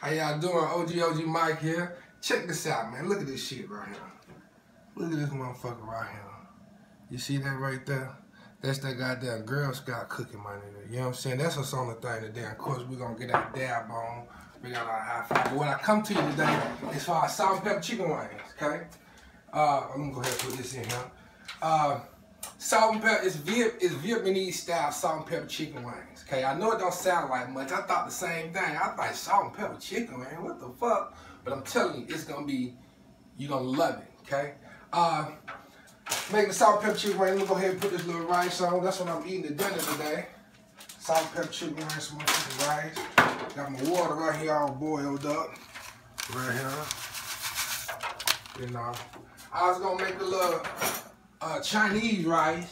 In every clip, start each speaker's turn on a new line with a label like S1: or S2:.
S1: How y'all doing? OG OG Mike here. Check this out, man. Look at this shit right here. Look at this motherfucker right here. You see that right there? That's that goddamn Girl Scout cooking, my nigga. You know what I'm saying? That's what's on the thing today. Of course, we're gonna get our dab on. We got our high five. But what I come to you today is for our salt and pepper chicken wings, okay? Uh, I'm gonna go ahead and put this in here. Uh, salt and pepper, it's, Viet, Vietnamese style salt and pepper chicken wings, okay? I know it don't sound like much. I thought the same thing. I thought salt and pepper chicken, man. What the fuck? But I'm telling you, it's gonna be, you're gonna love it, okay? Uh, Making the salt and pepper chicken wings. Let go ahead and put this little rice on. That's what I'm eating at dinner today. Salt and pepper chicken wings, some rice. Got my water right here all boiled up. Right here. You know. I was gonna make a little uh, Chinese rice.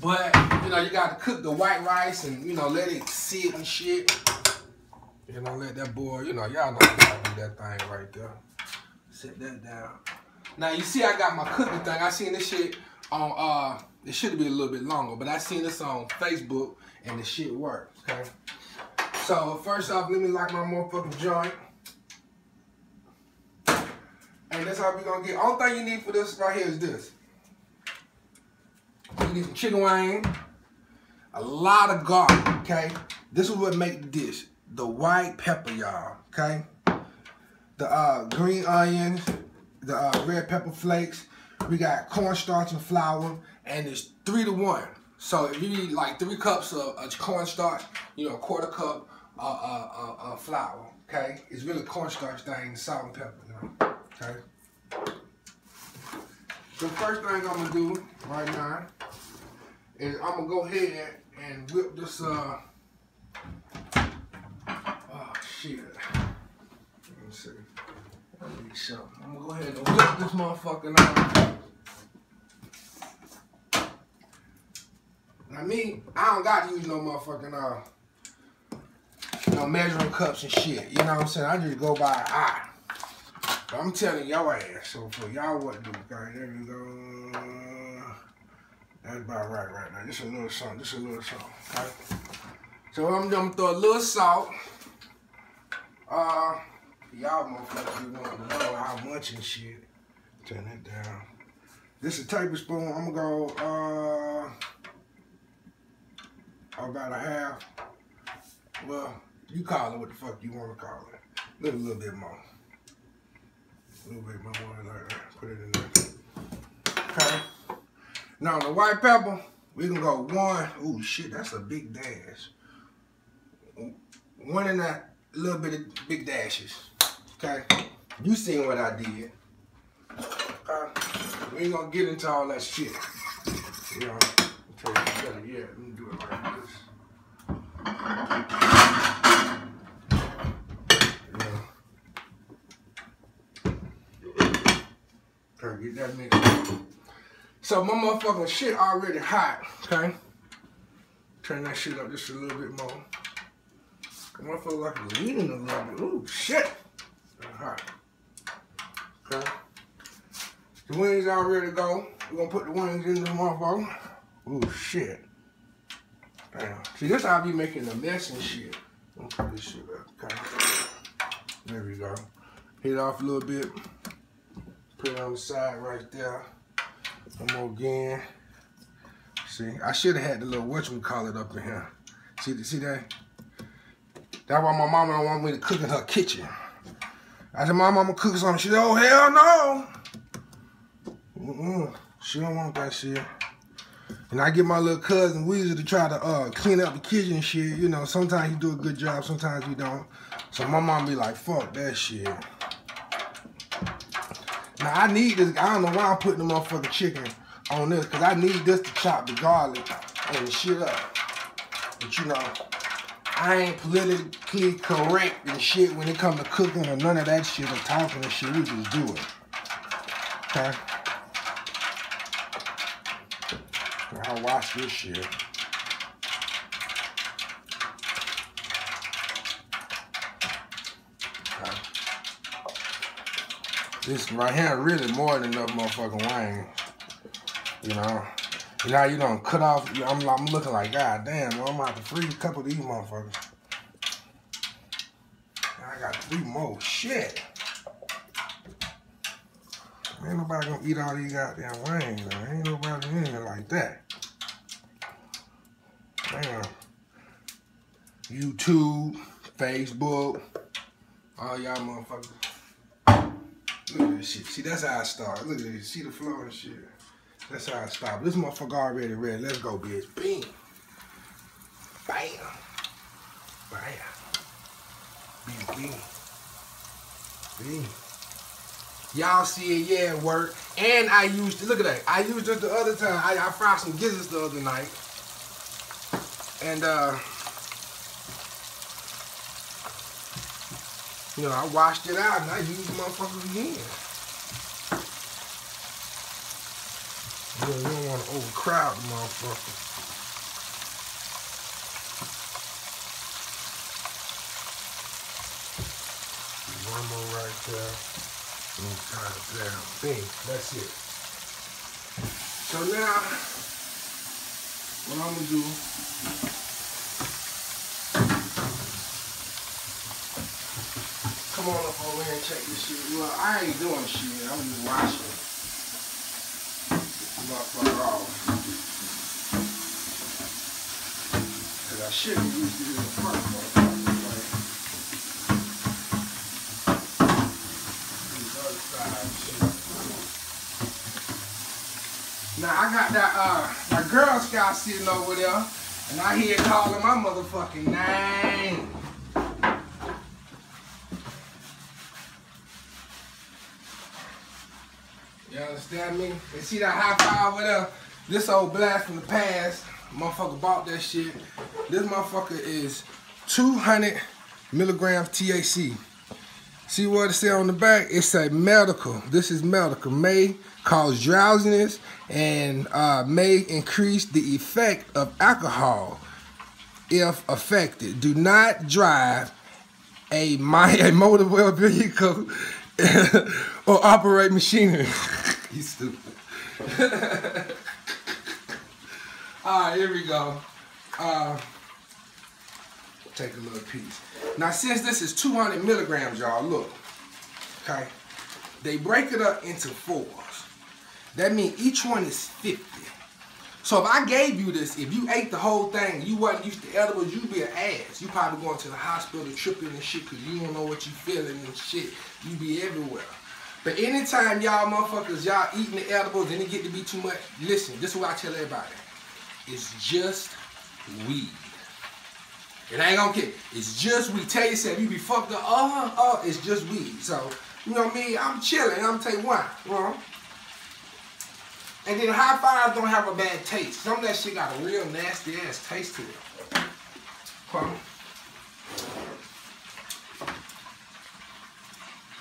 S1: But, you know, you gotta cook the white rice and, you know, let it sit and shit. You know, let that boy, you know, y'all know how to do that thing right there. Set that down. Now you see I got my cooking thing. I seen this shit on uh it should be a little bit longer, but I seen this on Facebook and the shit works, okay? So first off, let me lock my motherfucking joint. And that's how we gonna get. Only thing you need for this right here is this. You need some chicken wing, a lot of garlic, okay? This is what make the dish. The white pepper, y'all, okay? The uh, green onions, the uh, red pepper flakes. We got cornstarch and flour, and it's three to one. So if you need like three cups of, of cornstarch, you know, a quarter cup of uh, uh, uh, uh, flour. Okay, it's really cornstarch thing, salt and pepper. You know? Okay. The first thing I'm gonna do right now is I'm gonna go ahead and whip this. Uh, oh shit. Let me see. So I'm gonna go ahead and whip this motherfucker out. Now me, I don't gotta use no motherfucking uh, no measuring cups and shit. You know what I'm saying? I just go by eye. But I'm telling y'all ass. So for y'all what do, okay? There we go. That's about right right now. Just a little salt. Just a little salt. Okay. So I'm gonna throw a little salt. Uh. Y'all motherfuckers want to know how much and shit. Turn that down. This is a tablespoon. I'm gonna go uh about a half. Well, you call it what the fuck you want to call it. A little, little bit more. A little bit more like that. Put it in there. Okay. Now the white pepper, we can go one. Ooh shit, that's a big dash. One in that little bit of big dashes. Okay, you seen what I did. We ain't gonna get into all that shit. You know, yet. Let me do it like this. Get that mixed. So my motherfucking shit already hot. Okay, turn that shit up just a little bit more. Motherfucker like it's leaning a little bit. Ooh, shit. Hot. Okay. The wings all ready to go. We're gonna put the wings in this motherfucker. Ooh, shit. Damn. See, this how I be making a mess and shit. I'm put this shit up, okay? There we go. Hit off a little bit. Put it on the side right there. One more again. See, I should have had the little whatchamacallit up in here. See, see that? That's why my mama don't want me to cook in her kitchen. I said, I'm gonna cook something. She said, oh, hell no. Mm-mm. She don't want that shit. And I get my little cousin Weezy to try to uh, clean up the kitchen shit. You know, sometimes he do a good job, sometimes he don't. So my mom be like, fuck that shit. Now I need this, I don't know why I'm putting them up for the motherfucking chicken on this, because I need this to chop the garlic and the shit up. But you know, I ain't politically correct and shit when it comes to cooking or none of that shit or talking and shit. We just do it. Okay? I'll watch this shit. This right here really more than enough motherfucking wine. You know? Now you don't cut off. I'm, I'm looking like, God damn, I'm about to freeze a couple of these motherfuckers. I got three more. Shit. Ain't nobody gonna eat all these goddamn wings. Though. Ain't nobody in here like that. Damn. YouTube, Facebook, all y'all motherfuckers. Look at this shit. See, that's how I start. Look at this. See the flow and shit. That's how I start. This motherfucker already ready. Let's go, bitch. Bing. Bam. Bam. Bing, bing. Bing. Y'all see it, yeah, it work. And I used look at that. I used it the other time. I, I fried some gizzards the other night. And, uh, you know, I washed it out and I used the motherfuckers again. You, know, you don't want to overcrowd the motherfucker. One more right there. And tie it down. Bing, that's it. So now, what I'm gonna do come on up over here and check this shit. Well, I ain't doing shit. I'm just watching. Motherfucker off. Cause I should have used it in the front motherfucker. Now I got that uh my Girl Scout sitting over there, and I hear calling my motherfucking name. Understand me? And see that high five over there? This old blast from the past. Motherfucker bought that shit. This motherfucker is 200 milligrams THC. See what it say on the back? It say medical. This is medical. May cause drowsiness and uh, may increase the effect of alcohol if affected. Do not drive a, my, a motor vehicle or operate machinery. stupid. All right, here we go. Uh, take a little piece. Now, since this is 200 milligrams, y'all, look. Okay. They break it up into fours. That means each one is 50. So if I gave you this, if you ate the whole thing, you wasn't used to edibles, you'd be an ass. You probably going to the hospital tripping and shit because you don't know what you're feeling and shit. You'd be everywhere. But anytime y'all motherfuckers, y'all eating the edibles and it get to be too much, listen, this is what I tell everybody. It's just weed. It ain't gonna get. It's just weed. Tell yourself you be fucked up. Uh, uh, it's just weed. So, you know what I mean? I'm chilling. I'm you why. You? And then high fives don't have a bad taste. Some of that shit got a real nasty ass taste to it.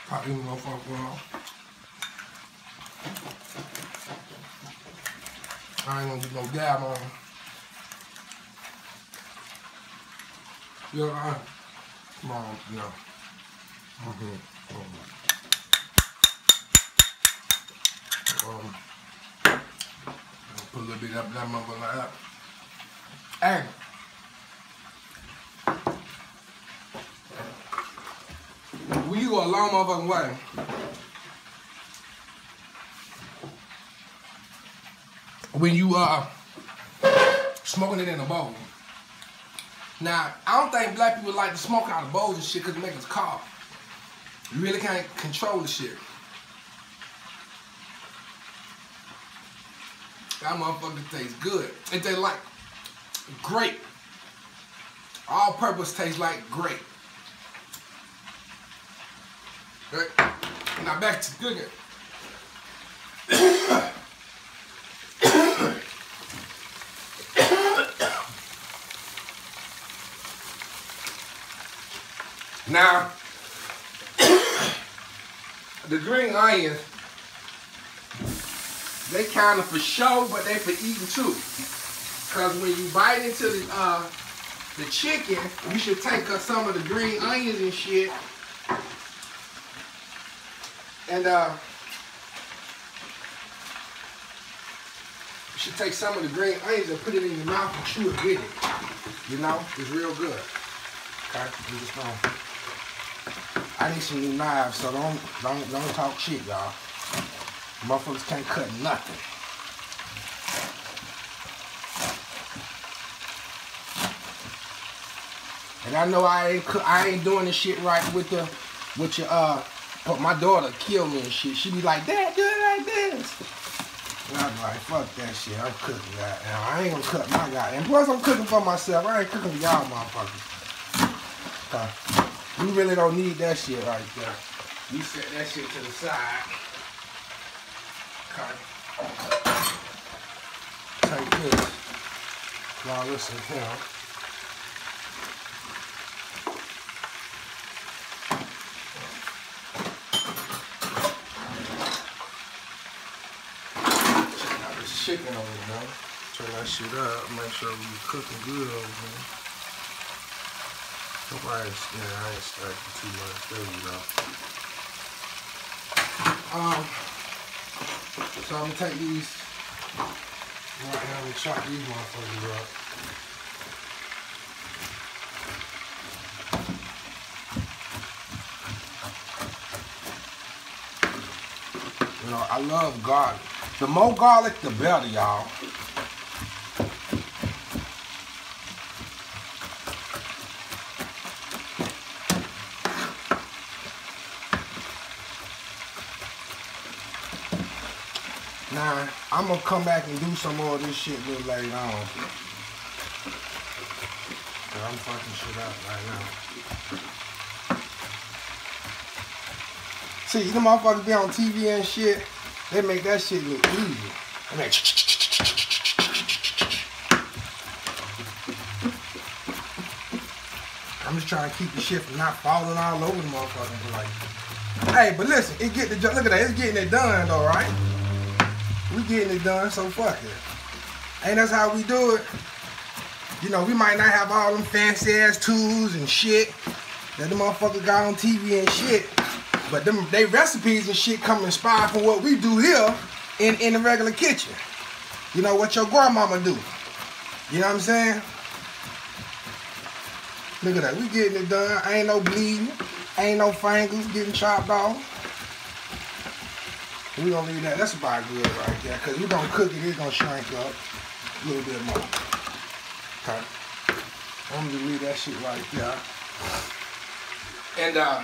S1: Come on. Pop these motherfuckers off. I ain't gonna get no dab on. Yeah, I, come on, no. Mm-hmm. Um, put a little bit up that motherfucker like that. Hey. When you motherfucking way, when you uh smoking it in a bowl. Now, I don't think black people like to smoke out of bowls and shit because it makes us cough. You really can't control the shit. That motherfucker tastes good. It tastes like grape. All purpose tastes like grape. Okay. Now back to cooking. now, the green onions, they kind of for show, but they for eating too. Cause when you bite into the uh, the chicken, you should take some of the green onions and shit and uh, you should take some of the green onions and put it in your mouth and chew it with it. You know, it's real good. Okay, I'm just gonna I need some new knives, so don't don't don't talk shit, y'all. Motherfuckers can't cut nothing. And I know I ain't I ain't doing this shit right with the with your uh but my daughter kill me and shit. She be like, Dad, do it like this. And I'm like, fuck that shit. I'm cooking that. And I ain't gonna cut my guy. And plus I'm cooking for myself. I ain't cooking for y'all motherfuckers. We really don't need that shit right there. You set that shit to the side. Okay. Take this. Y'all listen to him. Chicken over there. Turn that shit up. Make sure we cooking good over here. Nobody, yeah, I ain't stacking too much. There we go. Um, so I'm gonna take these right now and chop these motherfuckers up. You know, I love garlic. The more garlic, the better, y'all. Now, I'm gonna come back and do some more of this shit a little later on. I'm fucking shit up right now. See, you motherfuckers be on TV and shit. They make that shit look easy. They make I'm just trying to keep the shit from not falling all over the motherfucking place. Hey, but listen, it get the look at that, it's getting it done though, right? We getting it done, so fuck it. Ain't that's how we do it. You know, we might not have all them fancy ass tools and shit that the motherfucker got on TV and shit. But them they recipes and shit come inspired from what we do here in, in the regular kitchen. You know what your grandmama do. You know what I'm saying? Look at that. We getting it done. Ain't no bleeding. Ain't no fingers getting chopped off. We gonna leave that. That's about good right there. Cause we gonna cook it, it's gonna shrink up a little bit more. Okay. I'm gonna leave that shit right there. And uh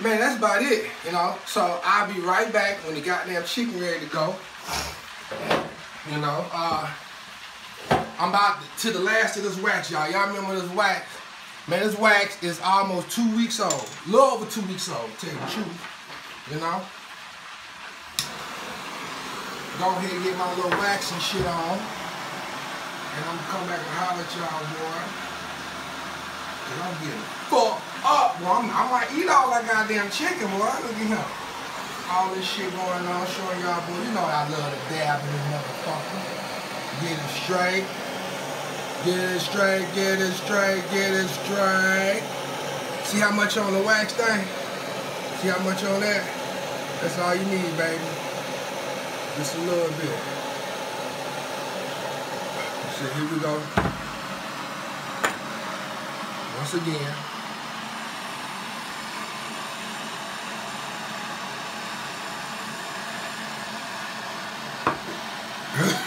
S1: man, that's about it, you know. So I'll be right back when the goddamn chicken ready to go. You know, uh, I'm about to the last of this wax, y'all. Y'all remember this wax? Man, this wax is almost two weeks old. A little over two weeks old, tell you the truth. You know? Go ahead and get my little wax and shit on. And I'm gonna come back and holler at y'all, boy. Cause I'm getting fucked up, boy. I'm, I might eat all that goddamn chicken, boy. Look at him. All this shit going on, showing y'all, boy. You know I love to dab in this motherfucker. Get it straight. Get it straight, get it straight, get it straight. See how much on the wax thing? See how much on that? That's all you need, baby. Just a little bit. So here we go. Once again. Huh?